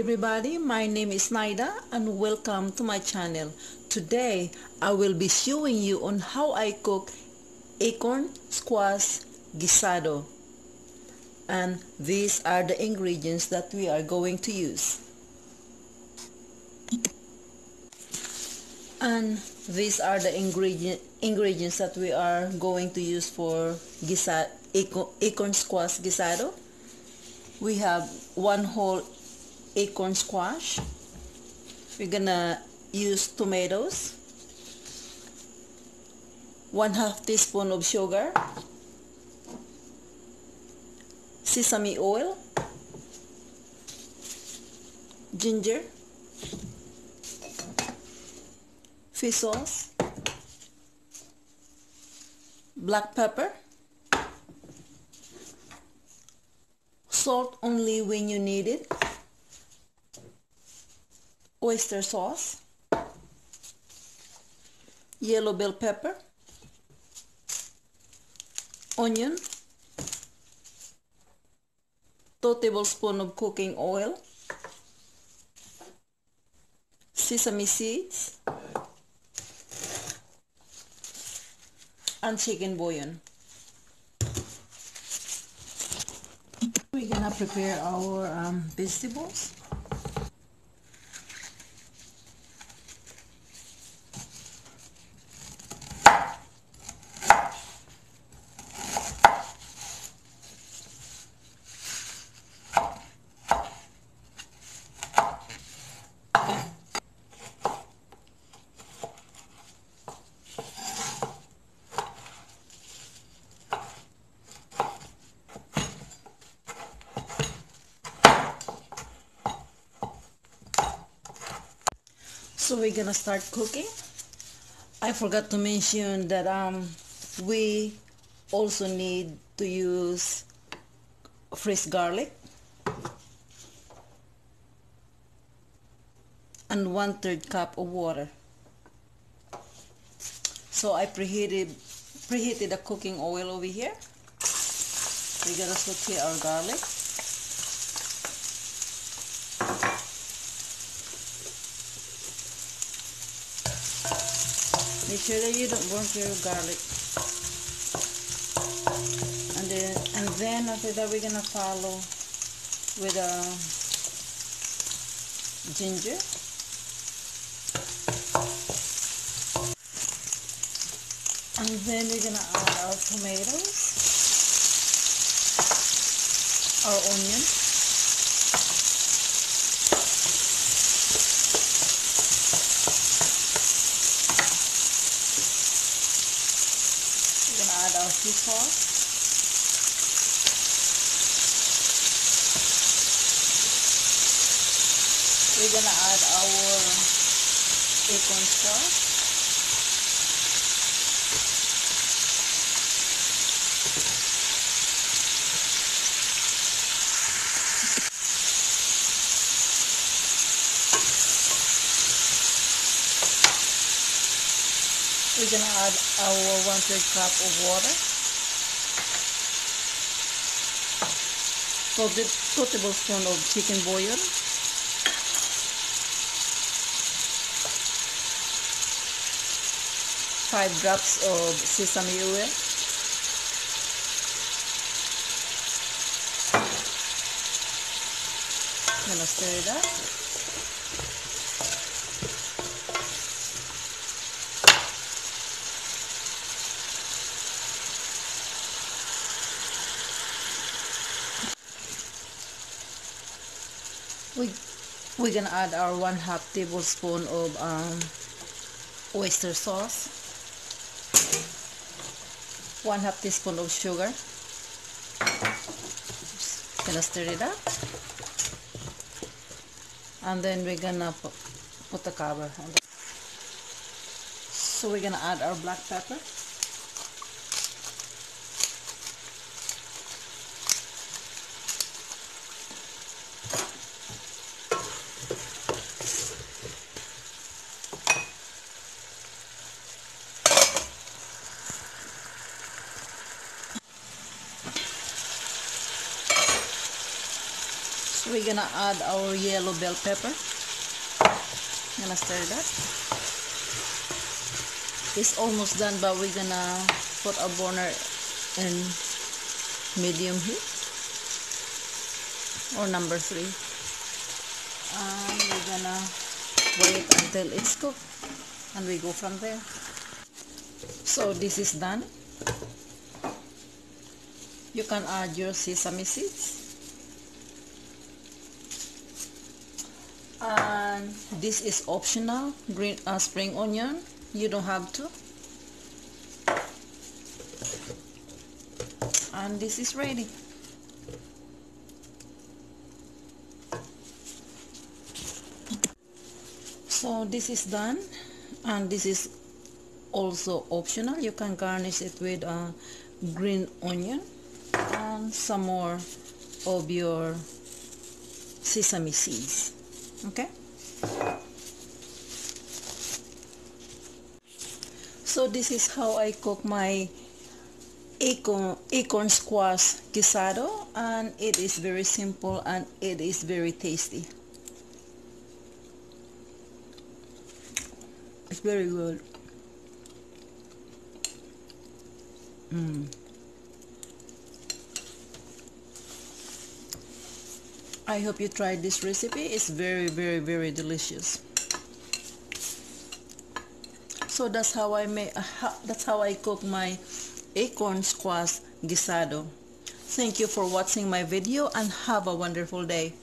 everybody, my name is Naida and welcome to my channel. Today I will be showing you on how I cook acorn squash guisado and these are the ingredients that we are going to use. And these are the ingredient, ingredients that we are going to use for gisa, acorn, acorn squash guisado. We have one whole acorn squash. We're gonna use tomatoes, one half teaspoon of sugar, sesame oil, ginger, fish sauce, black pepper, salt only when you need it, oyster sauce, yellow bell pepper, onion, 2 tablespoons of cooking oil, sesame seeds, and chicken bouillon. We're gonna prepare our um, vegetables. So we're gonna start cooking. I forgot to mention that um, we also need to use fresh garlic and one third cup of water. So I preheated preheated the cooking oil over here. We're gonna saute our garlic. Sure that you don't burn your garlic. And then and then after that we're gonna follow with a uh, ginger. And then we're gonna add our tomatoes, our onion. We're sauce. We're gonna add our acorn squash. We're gonna add our one third cup of water. So the two tablespoon of chicken bouillon. Five drops of sesame oil. Gonna stir it up. We we're gonna add our one half tablespoon of um, oyster sauce. One half teaspoon of sugar. Just gonna stir it up. And then we're gonna put, put the cover on the so we're gonna add our black pepper we're gonna add our yellow bell pepper. Gonna stir that. It's almost done, but we're gonna put our burner in medium heat or number three. And we're gonna wait until it's cooked, and we go from there. So this is done. You can add your sesame seeds. And this is optional, green uh, spring onion. You don't have to. And this is ready. So this is done and this is also optional. You can garnish it with a green onion and some more of your sesame seeds. Okay? So this is how I cook my acorn, acorn squash guisado and it is very simple and it is very tasty. It's very good. Mm. I hope you tried this recipe. It's very, very, very delicious. So that's how I make. Uh, that's how I cook my acorn squash guisado. Thank you for watching my video and have a wonderful day.